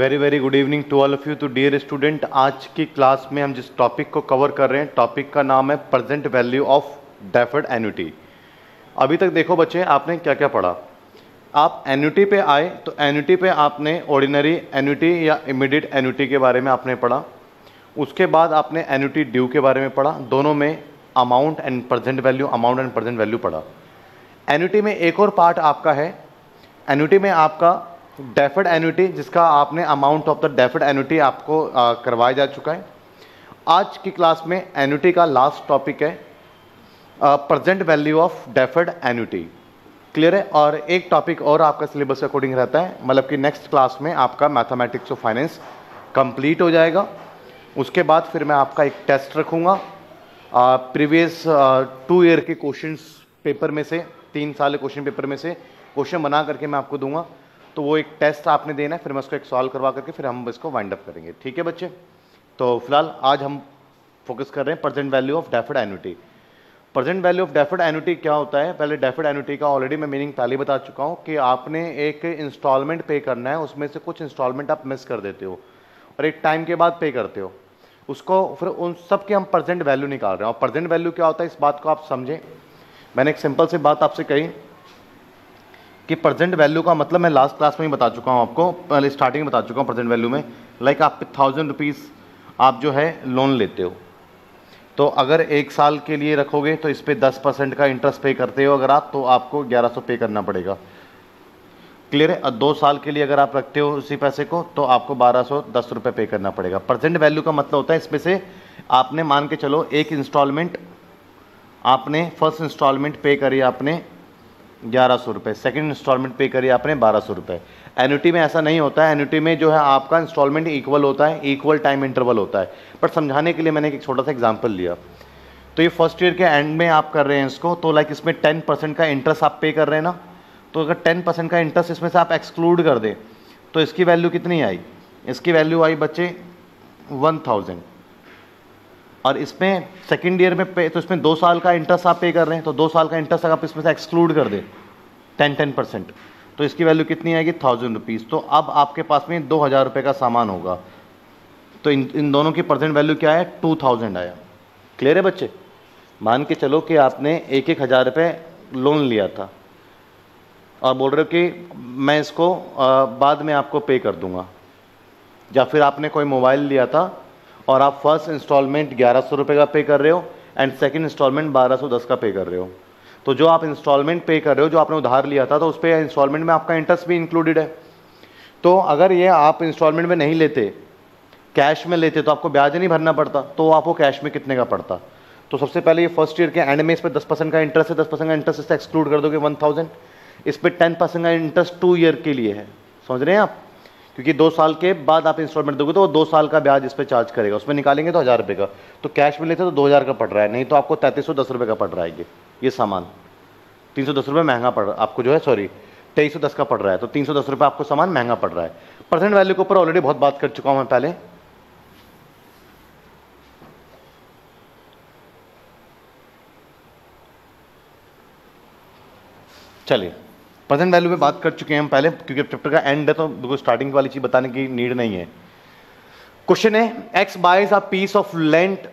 Very very good evening to all of you तो dear student आज की class में हम जिस टॉपिक को कवर कर रहे हैं टॉपिक का नाम है present value of deferred annuity अभी तक देखो बच्चे, आपने क्या क्या पढ़ा? आप एन्यूटी पे आए तो एन्यूटी पे आपने ऑर्डिनरी एन्यूटी या इमीडिएट एन्यूटी के बारे में आपने पढ़ा। उसके बाद आपने एन्यूटी ड्यू के बारे में पढ़ा। दोनों में amount and present value amount and present value पढ़ा। एन्यूटी में एक और पार्ट आपका है। एन्यूटी में आपका डेफर्ड एन्यूटी जिसका आपने amount of the deferred annuity आपको करवाया जा चुका है। आज की क्लास में एन्यूटी का लास्ट टॉपिक है present value of deferred annuity clear है? और एक टॉपिक और आपका सिलेबस अकॉर्डिंग रहता है मतलब कि नेक्स्ट क्लास में आपका मैथमेटिक्स ऑफ़ फाइनेंस कंप्लीट हो जाएगा। उसके बाद फिर मैं आपका एक टेस्ट रखूँगा। प्रीवियस टू ईयर के क्वेश्चंस पेपर में से, तीन साल के क्वेश्चन पेपर में से क्वेश्चन बना करके मैं आपको दूँगा। तो वो एक टेस्ट आपने देना है, फिर मैं उसको एक सॉल्व करवा करके फिर हम इसको वाइंड अप करेंगे। ठीक है बच्चे? तो फ़िलहाल आज हम फोकस कर रहे हैं present value of deferred annuity present value of deferred annuity क्या होता है? पहले डेफर्ड एनुटी का ऑलरेडी मैं मीनिंग पहले बता चुका हूँ कि आपने एक इंस्टॉलमेंट पे करना है, उसमें से कुछ इंस्टॉलमेंट आप मिस कर देते हो और एक टाइम के बाद पे करते हो। उसको फिर उन सब के हम प्रेजेंट वैल्यू निकाल रहे हैं। और प्रेजेंट वैल्यू क्या होता है? इस बात को आप समझें। मैंने एक सिंपल सी बात आपसे कही। कि प्रेजेंट वैल्यू का मतलब मैं लास्ट क्लास में ही बता चुका हूँ आपको, पहले स्टार्टिंग में बता चुका हूँ प्रेजेंट वैल्यू में। लाइक आप थाउज़ेंड रुपीज़ आप जो है लोन लेते हो। तो अगर एक साल के लिए रखोगे तो इस पर दस परसेंट का इंटरेस्ट पे करते हो अगर आप तो आपको ग्यारह सौ पे करना पड़ेगा। क्लियर है? दो साल के लिए अगर आप रखते हो उसी पैसे को तो आपको बारह सौ, दस रुपये पे करना पड़ेगा। प्रेजेंट वैल्यू का मतलब होता है इसमें से आपने मान के चलो एक इंस्टॉलमेंट आपने फ़र्स्ट इंस्टॉलमेंट पे करी आपने ग्यारह सौ रुपये सेकेंड इंस्टॉलमेंट पे करी आपने बारह सौ रुपये एन्यूटी में ऐसा नहीं होता है। एन्यूटी में जो है आपका इंस्टॉलमेंट इक्वल होता है इक्वल टाइम इंटरवल होता है। बट समझाने के लिए मैंने एक छोटा सा एग्ज़ाम्पल लिया। तो ये फ़र्स्ट ईयर के एंड में आप कर रहे हैं इसको तो लाइक इसमें टेन परसेंट का इंटरेस्ट आप पे कर रहे हैं ना? तो अगर टेन परसेंट का इंटरेस्ट इसमें से आप एक्सक्लूड कर दें तो इसकी वैल्यू कितनी आई? इसकी वैल्यू आई बच्चे वन थाउज़ेंड और इसमें सेकेंड ईयर में पे तो इसमें दो साल का इंटरेस्ट आप पे कर रहे हैं तो दो साल का इंटरेस्ट अगर आप इसमें से एक्सक्लूड कर दें टेन टेन परसेंट तो इसकी वैल्यू कितनी आएगी? थाउज़ेंड रुपीज़ तो अब आपके पास में दो हज़ार रुपये का सामान होगा। तो इन इन दोनों की परसेंट वैल्यू क्या है? टू थाउज़ेंड आया। क्लियर है बच्चे? मान के चलो कि आपने एक एक हज़ार रुपये लोन लिया था। और बोल रहे हो कि मैं इसको बाद में आपको पे कर दूँगा। या फिर आपने कोई मोबाइल लिया था और आप फ़र्स्ट इंस्टॉलमेंट ग्यारह सौ रुपये का पे कर रहे हो एंड सेकेंड इंस्टॉलमेंट बारह सौ दस का पे कर रहे हो। तो जो आप इंस्टॉलमेंट पे कर रहे हो, जो आपने उधार लिया था तो उस पर इंस्टॉलमेंट में आपका इंटरेस्ट भी इंक्लूडेड है। तो अगर ये आप इंस्टॉलमेंट में नहीं लेते कैश में लेते तो आपको ब्याज नहीं भरना पड़ता तो आपको कैश में कितने का पड़ता? तो सबसे पहले ये फ़र्स्ट ईयर के एंड में इस पर दस परसेंट का इंटरेस्ट है, दस परसेंट का इंटरेस्ट इससे एक्सक्लूड कर दोगे वन थाउज़ेंड इस पर टेन परसेंट का इंटरेस्ट टू ईयर के लिए है। समझ रहे हैं आप? क्योंकि दो साल के बाद आप इंस्टॉलमेंट दोगे तो वो दो साल का ब्याज इस पर चार्ज करेगा। उसमें निकालेंगे तो हज़ार रुपये का। तो कैश में लेते तो दो हज़ार का पड़ रहा है, नहीं तो आपको तैंतीस सौ दस रुपये का पड़ रहा है ये ये सामान। तीन सौ दस रुपये महँगा पड़ रहा है, आपको जो है सॉरी तेईस सौ दस का पड़ रहा है तो तीन सौ दस रुपये आपको सामान महँगा पड़ रहा है। परसेंट वैल्यू के ऊपर ऑलरेडी बहुत बात कर चुका हूँ मैं पहले। चलिए। प्रेजेंट वैल्यू पे बात कर चुके हैं हम पहले, क्योंकि चैप्टर का एंड है तो बिल्कुल स्टार्टिंग वाली चीज़ बताने की नीड नहीं है। क्वेश्चन है X buys a piece of land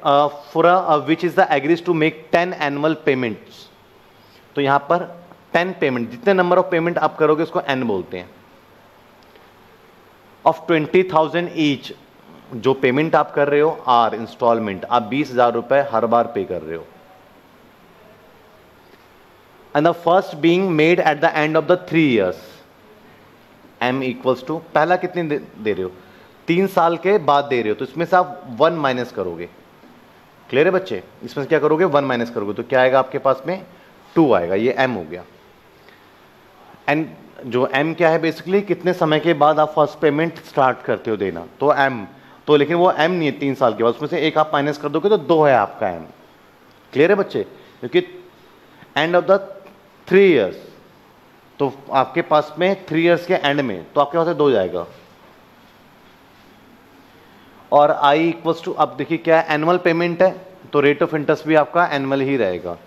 for which is the agrees to make ten annual payments तो यहाँ पर टेन पेमेंट जितने नंबर ऑफ़ पेमेंट आप करोगे उसको एन बोलते हैं। ऑफ़ ट्वेंटी थाउज़ेंड ईच जो पेमेंट आप कर रहे हो आर इंस्टॉलमेंट आप बीस हज़ार रुपए हर बार पे कर रहे हो। And the first being made at the end of the three years. M equals to पहला कितने दे, दे रहे हो? तीन साल के बाद दे रहे हो तो इसमें से आप वन माइनस करोगे। क्लियर है बच्चे? इसमें से क्या करोगे? वन माइनस करोगे तो क्या आएगा आपके पास में? टू आएगा ये एम हो गया। एंड जो एम क्या है बेसिकली कितने समय के बाद आप फ़र्स्ट पेमेंट स्टार्ट करते हो देना? तो एम तो लेकिन वो एम नहीं है तीन साल के बाद उसमें से एक आप माइनस कर दोगे तो दो है आपका एम क्लियर है बच्चे? क्योंकि end of the three years तो आपके पास में थ्री ईयर्स के एंड में तो आपके पास दो जाएगा। और आई इक्वल्स टू अब देखिए क्या है एनुअल पेमेंट है तो रेट ऑफ़ इंटरेस्ट भी आपका एनुअल ही रहेगा।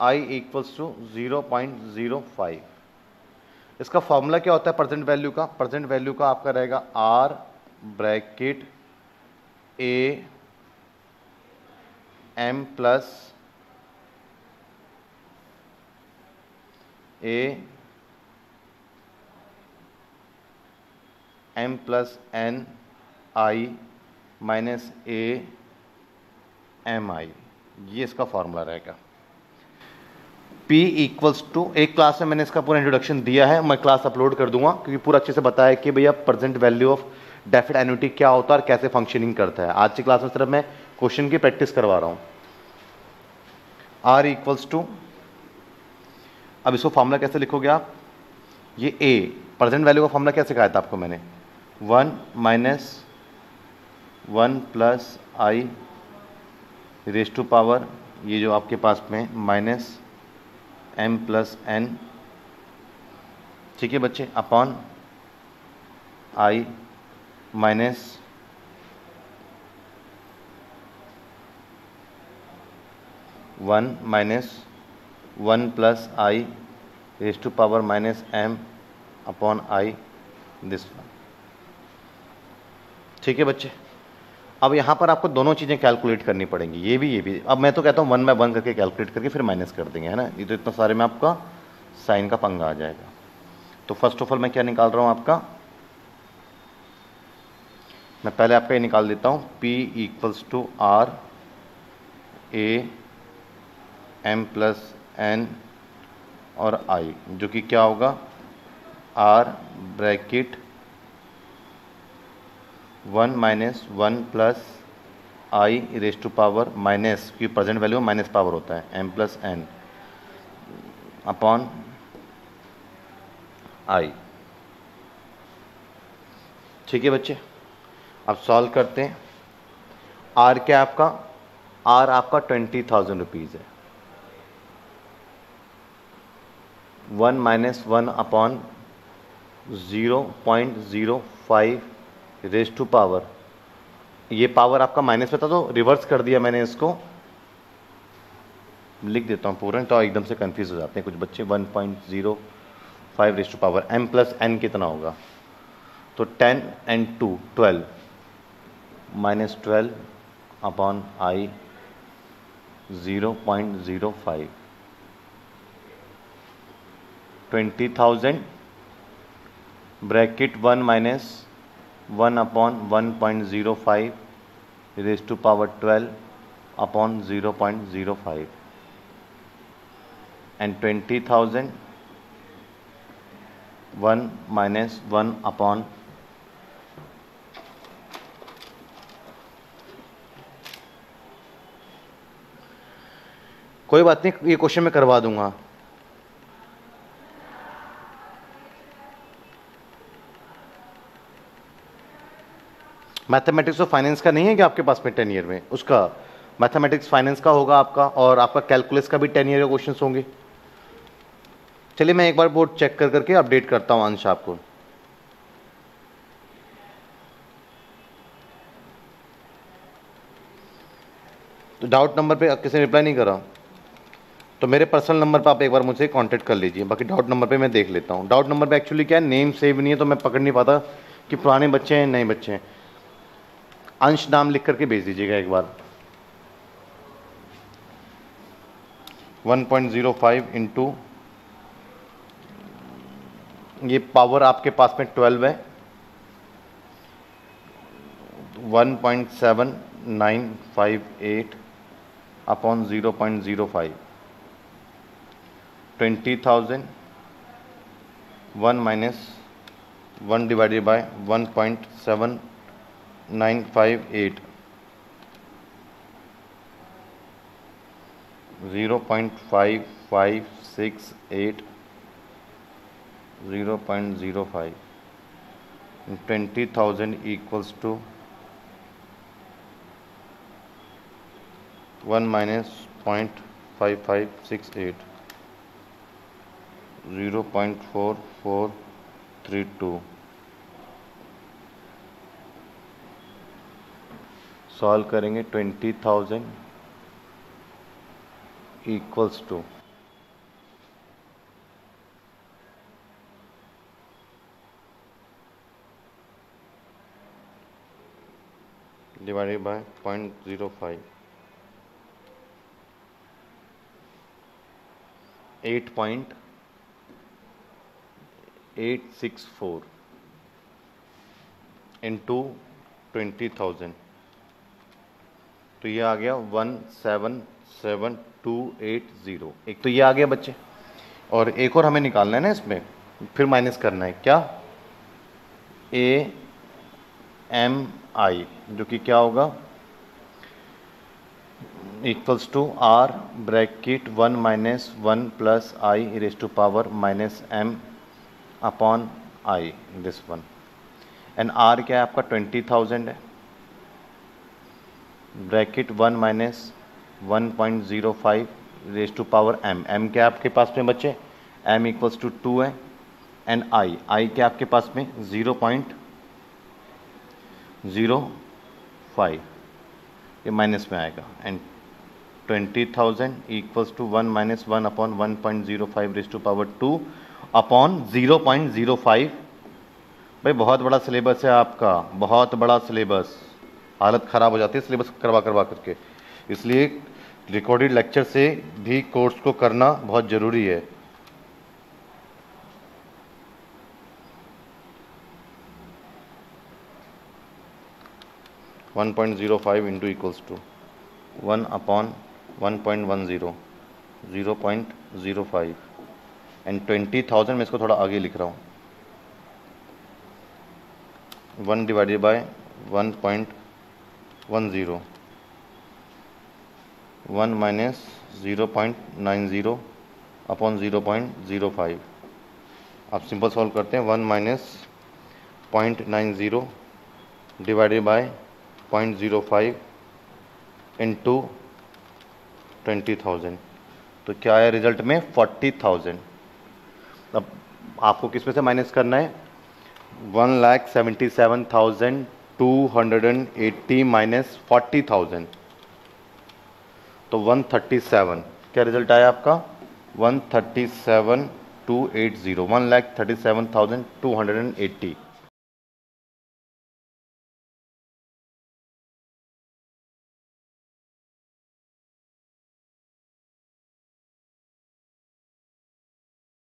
I equals to zero point zero five इसका फॉर्मूला क्या होता है प्रेजेंट वैल्यू का? प्रेजेंट वैल्यू का आपका रहेगा R bracket M plus A M plus N I minus A M I ये इसका फॉर्मूला रहेगा। P इक्वल्स टू एक क्लास में मैंने इसका पूरा इंट्रोडक्शन दिया है, मैं क्लास अपलोड कर दूँगा, क्योंकि पूरा अच्छे से बताया कि भैया present value of deferred annuity क्या होता है और कैसे फंक्शनिंग करता है। आज की क्लास में सिर्फ़ मैं क्वेश्चन की प्रैक्टिस करवा रहा हूँ। आर इक्वल्स टू अब इसको फॉर्मूला कैसे लिखोगे आप? ये ए प्रेजेंट वैल्यू का फॉर्मूला क्या सिखाया था आपको मैंने? One minus one plus I raise to power, ये जो आपके पास में माइनस एम प्लस एन। ठीक है बच्चे? Upon I minus one minus one plus I raise to power minus M upon I this one. ठीक है बच्चे? अब यहाँ पर आपको दोनों चीज़ें कैलकुलेट करनी पड़ेंगी। ये भी ये भी। अब मैं तो कहता हूँ वन बाय वन करके कैलकुलेट करके फिर माइनस कर देंगे, है ना? ये तो इतना सारे में आपका साइन का पंगा आ जाएगा। तो फ़र्स्ट ऑफ़ ऑल मैं क्या निकाल रहा हूँ आपका? मैं पहले आपका ये निकाल देता हूँ। P equals to R A M plus N और आई, जो कि क्या होगा? R bracket one minus one plus I raise to power minus, क्योंकि प्रेजेंट वैल्यू माइनस पावर होता है, M plus N upon I. ठीक है बच्चे? अब सॉल्व करते हैं। आर क्या आपका? आर आपका ट्वेंटी थाउज़ेंड रुपीज़ है। One minus one upon zero point zero five raise to power. ये पावर आपका माइनस में था तो रिवर्स कर दिया मैंने इसको। लिख देता हूँ पूरा तो एकदम से कंफ्यूज हो जाते हैं कुछ बच्चे। One point zero five raise to power M plus N कितना होगा? तो ten and 2 12 minus twelve upon I zero point zero five. Twenty thousand bracket one minus one upon one point zero five raise to power twelve upon zero point zero five and twenty thousand one minus one upon कोई बात नहीं, ये question मैं करवा दूँगा। Mathematics और finance का नहीं है कि आपके पास में टेन ईयर में? उसका मैथमेटिक्स फाइनेंस का होगा आपका और आपका कैलकुलस का भी टेन ईयर के क्वेश्चन होंगे। चलिए मैं एक बार बोर्ड चेक कर करके अपडेट करता हूँ अंश आपको। तो डाउट नंबर पे किसी ने रिप्लाई नहीं करा। तो मेरे पर्सनल नंबर पे आप एक बार मुझे कांटेक्ट कर लीजिए। बाकी डाउट नंबर पे मैं देख लेता हूँ। डाउट नंबर पे एक्चुअली क्या है? नेम सेव नहीं है तो मैं पकड़ नहीं पाता कि पुराने बच्चे हैं, नए बच्चे हैं। अंश नाम लिख करके भेज दीजिएगा एक बार। 1.05 पॉइंट ये पावर आपके पास में 12 है। 1.7958 upon zero point zero five. Twenty thousand, one minus one divided by one 958 0 0.5568 0.05 20000 equals to 1 minus 0.5568 0.4432 solve करेंगे twenty thousand equals to divided by point zero five eight point eight six four into twenty thousand तो ये आ गया one seven seven two eight zero. एक तो ये आ गया बच्चे। और एक और हमें निकालना है ना इसमें। फिर माइनस करना है। क्या? ए एम आई जो कि क्या होगा? Equals to R bracket one minus one plus I raise to power minus M upon I this one and R क्या है? आपका ट्वेंटी थाउज़ेंड है। Bracket one minus one point zero five raise to power M. M क्या आपके पास में बच्चे M equals to two है। And I. आई क्या आपके पास में? Zero point zero five. ये माइनस में आएगा। And twenty thousand equals to one minus one upon one point zero five raise to power two upon zero point zero five. भाई, बहुत बड़ा सिलेबस है आपका। बहुत बड़ा सिलेबस। हालत ख़राब हो जाती है, सिलेबस करवा करवा करके। इसलिए रिकॉर्डेड लेक्चर से भी कोर्स को करना बहुत ज़रूरी है। One point zero five into equals to one upon one point one zero zero point zero five and twenty thousand मैं इसको थोड़ा आगे लिख रहा हूँ। One divided by one point one zero one minus zero point nine zero upon zero point zero five आप simple solve करते हैं। One minus point nine zero divided by point zero five into twenty thousand तो क्या है result में? Forty thousand अब आपको किसमें से माइनस करना है? One lakh seventy seven thousand two hundred and eighty minus forty thousand तो वन थर्टी सेवन क्या रिज़ल्ट आया आपका? One thirty seven two eight zero one lakh thirty seven thousand two hundred and eighty